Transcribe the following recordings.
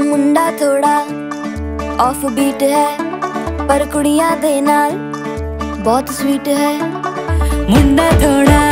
ਮੁੰਡਾ ਥੋੜਾ of beat ਹੈ ਪਰ ਕੁੜੀਆਂ ਦੇ ਨਾਲ ਬਹੁਤ ਸਵੀਟ ਹੈ ਮੁੰਡਾ ਥੋੜਾ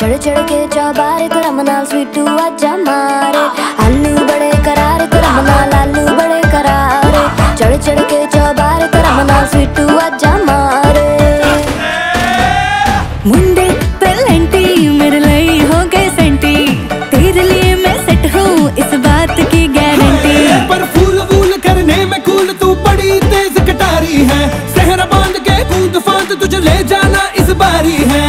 चढ़ चढ़ के चौबारे तो रमनाल स्वीटू आजा मारे आलू बड़े करारे तो रमनाल आलू बड़े करारे। चढ़ चढ़ के चौबारे तो रमनाल स्वीटू आजा मारे मुंडे मेरे हो तेरे इस बात की गारंटी हाँ, पर फूल करने में तू बड़ी तेज कटारी है। शहर बाँध के कूद फांद तुझे ले जाना इस बारी है।